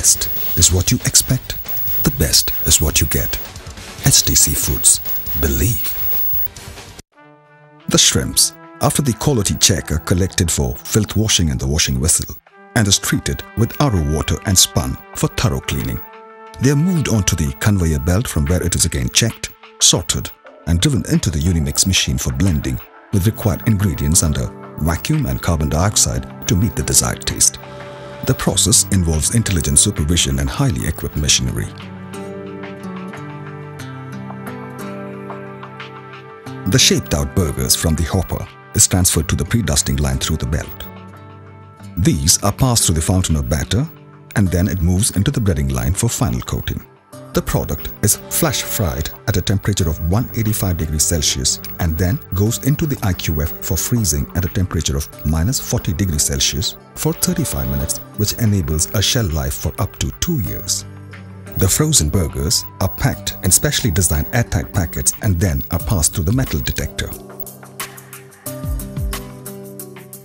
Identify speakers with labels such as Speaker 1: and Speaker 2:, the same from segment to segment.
Speaker 1: best is what you expect. The best is what you get. HT Foods. Believe. The shrimps, after the quality check, are collected for filth washing in the washing vessel and is treated with RO water and spun for thorough cleaning. They are moved onto the conveyor belt from where it is again checked, sorted, and driven into the Unimix machine for blending with required ingredients under vacuum and carbon dioxide to meet the desired taste. The process involves intelligent supervision and highly equipped machinery. The shaped out burgers from the hopper is transferred to the pre-dusting line through the belt. These are passed through the fountain of batter and then it moves into the breading line for final coating. The product is flash fried at a temperature of 185 degrees Celsius and then goes into the IQF for freezing at a temperature of minus 40 degrees Celsius for 35 minutes which enables a shelf life for up to 2 years. The frozen burgers are packed in specially designed airtight packets and then are passed through the metal detector.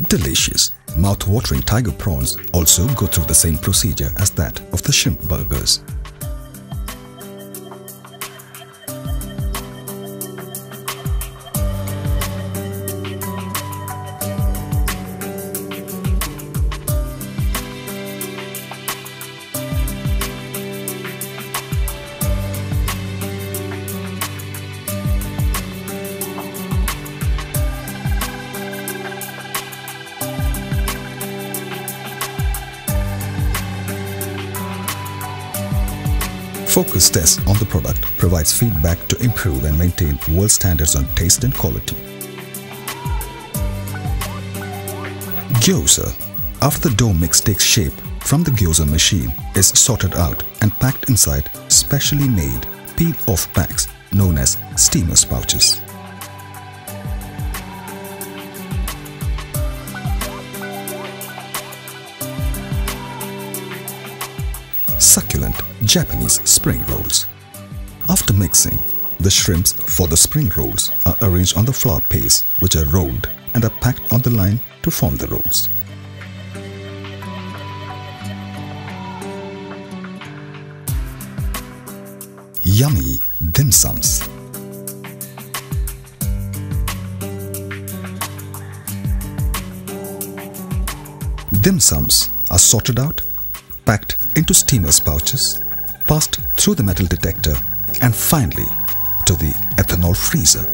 Speaker 1: Delicious, mouth-watering tiger prawns also go through the same procedure as that of the shrimp burgers. Focus test on the product provides feedback to improve and maintain world standards on taste and quality. Gyoza. After the dough mix takes shape from the gyoza machine is sorted out and packed inside specially made peel-off packs known as steamer pouches. Succulent Japanese spring rolls. After mixing, the shrimps for the spring rolls are arranged on the flour paste which are rolled and are packed on the line to form the rolls. Yummy dim sums. Dim sums are sorted out, packed into steamer's pouches, passed through the metal detector, and finally to the ethanol freezer.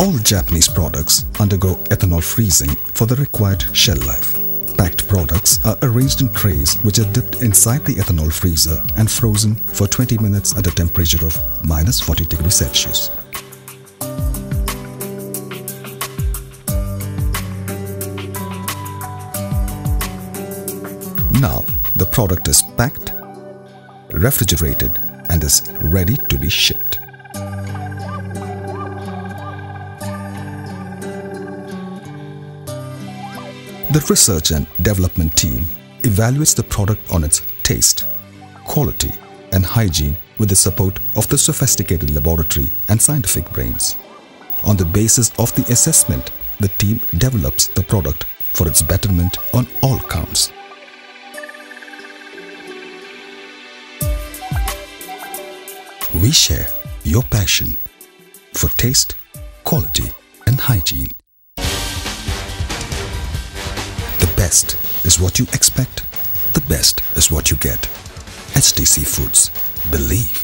Speaker 1: All Japanese products undergo ethanol freezing for the required shelf life. Packed products are arranged in trays which are dipped inside the ethanol freezer and frozen for 20 minutes at a temperature of minus 40 degrees Celsius. Now, the product is packed, refrigerated and is ready to be shipped. The research and development team evaluates the product on its taste, quality and hygiene with the support of the sophisticated laboratory and scientific brains. On the basis of the assessment, the team develops the product for its betterment on all counts. We share your passion for taste, quality and hygiene. The best is what you expect. The best is what you get. HT Foods. Believe.